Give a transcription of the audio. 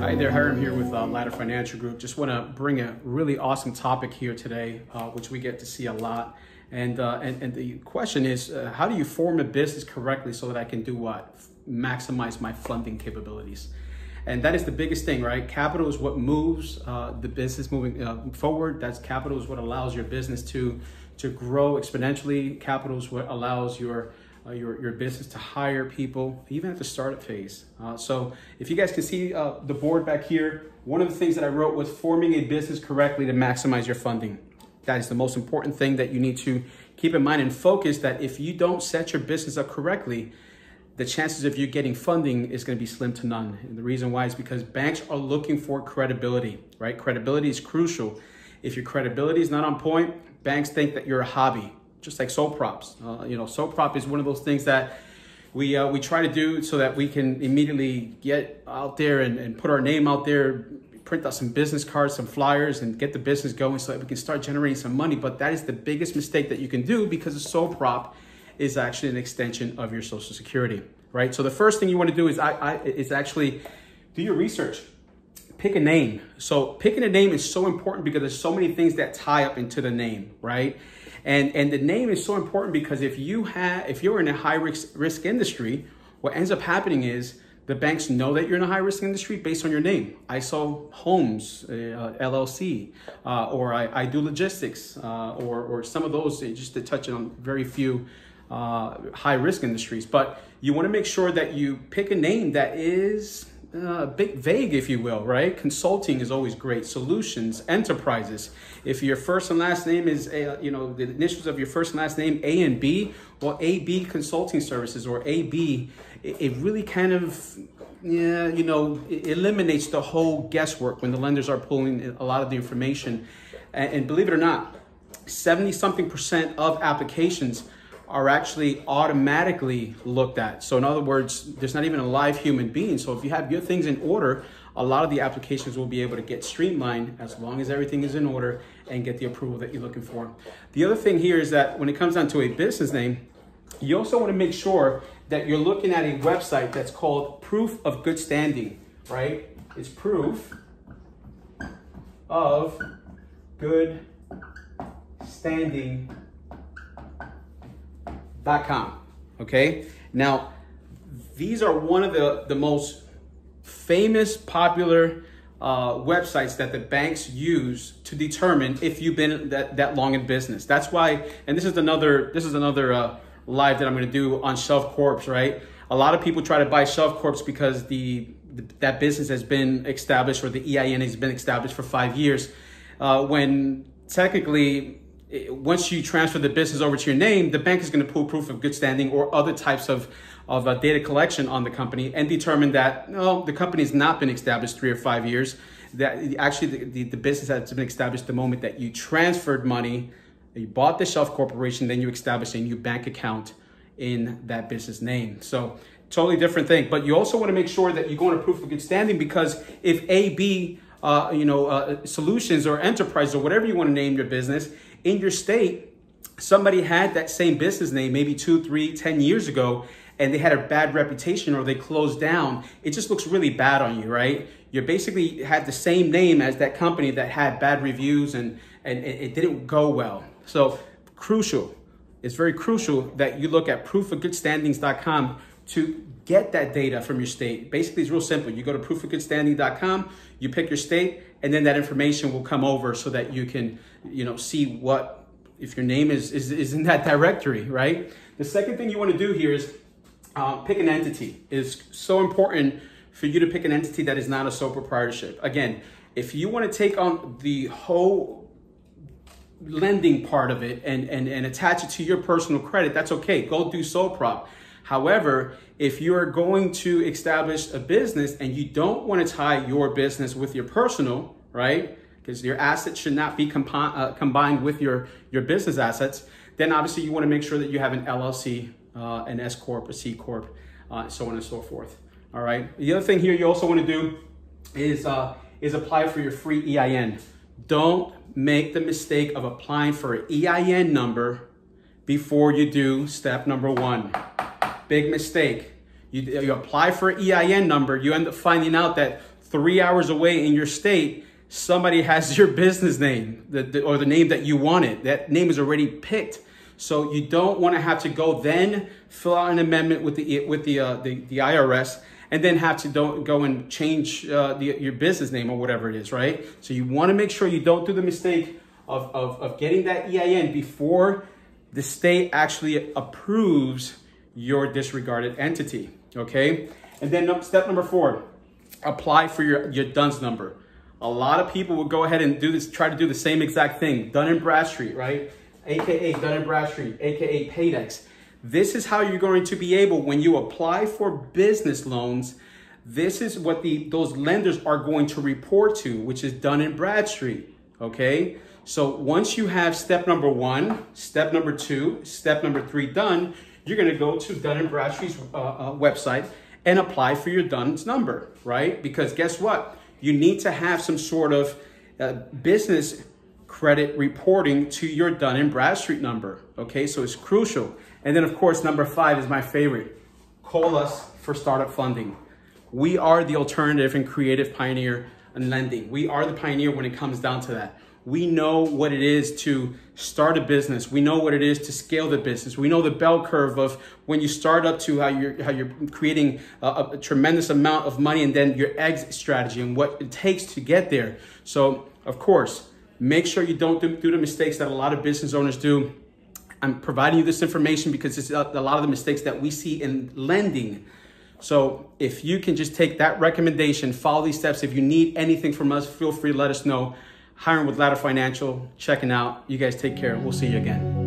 Hi there, Hiram here with uh, Latter Financial Group. Just want to bring a really awesome topic here today, uh, which we get to see a lot. And, uh, and, and the question is, uh, how do you form a business correctly so that I can do what? Maximize my funding capabilities. And that is the biggest thing, right? Capital is what moves uh, the business moving uh, forward. That's capital is what allows your business to, to grow exponentially. Capital is what allows your uh, your, your business to hire people, even at the startup phase. Uh, so if you guys can see uh, the board back here, one of the things that I wrote was forming a business correctly to maximize your funding. That is the most important thing that you need to keep in mind and focus that if you don't set your business up correctly, the chances of you getting funding is going to be slim to none. And the reason why is because banks are looking for credibility, right? Credibility is crucial. If your credibility is not on point, banks think that you're a hobby just like sole props. Uh, you know, sole prop is one of those things that we uh, we try to do so that we can immediately get out there and, and put our name out there, print out some business cards, some flyers, and get the business going so that we can start generating some money. But that is the biggest mistake that you can do because a sole prop is actually an extension of your social security, right? So the first thing you want to do is I, I is actually do your research. Pick a name. So picking a name is so important because there's so many things that tie up into the name, right? And, and the name is so important because if you have, if you're in a high risk, risk industry, what ends up happening is the banks know that you're in a high risk industry based on your name. I sell homes, uh, LLC, uh, or I, I, do logistics, uh, or, or some of those, just to touch on very few uh, high risk industries. But you want to make sure that you pick a name that is uh, a bit vague, if you will, right? Consulting is always great. Solutions, enterprises. If your first and last name is, a, you know, the initials of your first and last name, A and B, well, AB Consulting Services or AB, it, it really kind of, yeah, you know, eliminates the whole guesswork when the lenders are pulling a lot of the information. and believe it or not, 70 something percent of applications are actually automatically looked at. So in other words, there's not even a live human being. So if you have your things in order, a lot of the applications will be able to get streamlined as long as everything is in order and get the approval that you're looking for. The other thing here is that when it comes down to a business name, you also want to make sure that you're looking at a website that's called proof of good standing, right? It's proof of good standing com. Okay. Now, these are one of the, the most famous, popular uh, websites that the banks use to determine if you've been that, that long in business. That's why, and this is another, this is another uh, live that I'm going to do on Shelf Corps, right? A lot of people try to buy Shelf Corps because the, the that business has been established or the EIN has been established for five years. Uh, when technically once you transfer the business over to your name, the bank is going to pull proof of good standing or other types of, of uh, data collection on the company and determine that, no, the company has not been established three or five years. That actually the, the, the business has been established the moment that you transferred money, you bought the Shelf Corporation, then you established a new bank account in that business name. So totally different thing. But you also want to make sure that you go a proof of good standing because if AB, uh, you know, uh, solutions or enterprise or whatever you want to name your business, in your state, somebody had that same business name maybe two, three, ten years ago, and they had a bad reputation or they closed down, it just looks really bad on you, right? You basically had the same name as that company that had bad reviews and, and it didn't go well. So crucial, it's very crucial that you look at proofofgoodstandings.com to get that data from your state. Basically, it's real simple. You go to proofofgoodstanding.com, you pick your state, and then that information will come over so that you can, you know, see what if your name is is, is in that directory, right? The second thing you want to do here is uh, pick an entity. It is so important for you to pick an entity that is not a sole proprietorship. Again, if you want to take on the whole lending part of it and, and, and attach it to your personal credit, that's okay. Go do sole prop. However, if you are going to establish a business and you don't want to tie your business with your personal, right? Because your assets should not be uh, combined with your, your business assets, then obviously you want to make sure that you have an LLC, uh, an S Corp, a C Corp, uh, so on and so forth. All right. The other thing here you also want to do is, uh, is apply for your free EIN. Don't make the mistake of applying for an EIN number before you do step number one. Big mistake. You, you apply for an EIN number, you end up finding out that three hours away in your state, somebody has your business name the, the, or the name that you wanted. That name is already picked. So you don't want to have to go then fill out an amendment with the with the uh, the, the, IRS and then have to don't go and change uh, the, your business name or whatever it is, right? So you want to make sure you don't do the mistake of, of, of getting that EIN before the state actually approves your disregarded entity, okay? And then step number four, apply for your, your DUNS number. A lot of people will go ahead and do this, try to do the same exact thing. Dun and Bradstreet, right? AKA Dun and Bradstreet, AKA Paydex. This is how you're going to be able, when you apply for business loans, this is what the those lenders are going to report to, which is Dun and Bradstreet, okay? So once you have step number one, step number two, step number three done, you're gonna go to Dun Bradstreet's uh, uh, website and apply for your DUNS number, right? Because guess what? You need to have some sort of uh, business credit reporting to your Dun Bradstreet number. Okay, so it's crucial. And then of course, number five is my favorite. Call us for startup funding. We are the alternative and creative pioneer in lending. We are the pioneer when it comes down to that. We know what it is to start a business. We know what it is to scale the business. We know the bell curve of when you start up to how you're how you're creating a, a tremendous amount of money and then your exit strategy and what it takes to get there. So, of course, make sure you don't do, do the mistakes that a lot of business owners do. I'm providing you this information because it's a, lot of the mistakes that we see in lending. So if you can just take that recommendation, follow these steps. If you need anything from us, feel free to let us know. Hiram with Latter Financial, checking out. You guys take care. We'll see you again.